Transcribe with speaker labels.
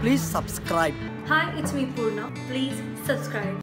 Speaker 1: Please subscribe.
Speaker 2: Hi, it's me Purna. Please subscribe.